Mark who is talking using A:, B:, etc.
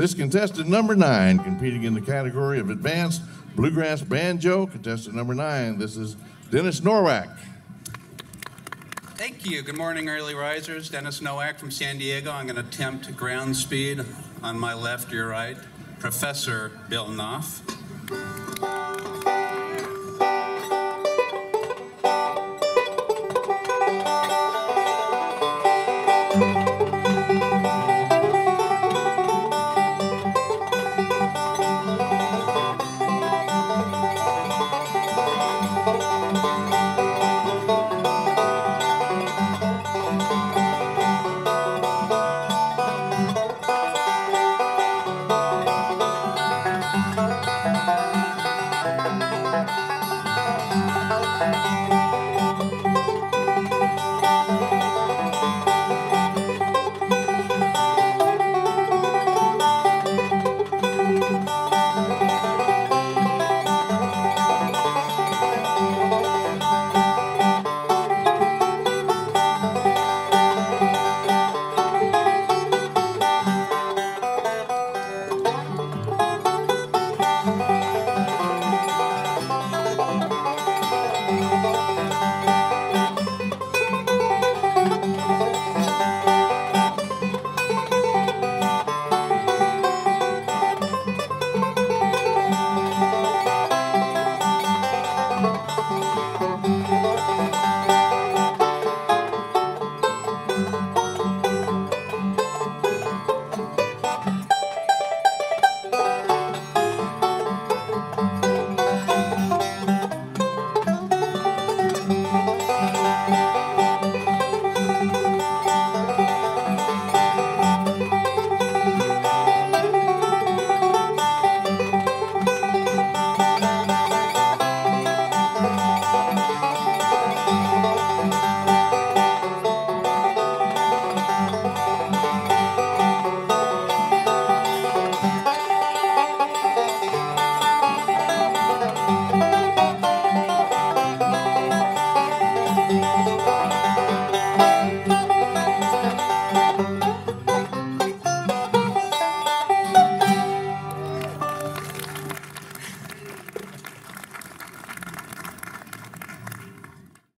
A: This contestant number nine, competing in the category of advanced bluegrass banjo. Contestant number nine, this is Dennis Nowack.
B: Thank you. Good morning, early risers. Dennis Nowack from San Diego. I'm going to attempt ground speed on my left, your right. Professor Bill Knopf. Música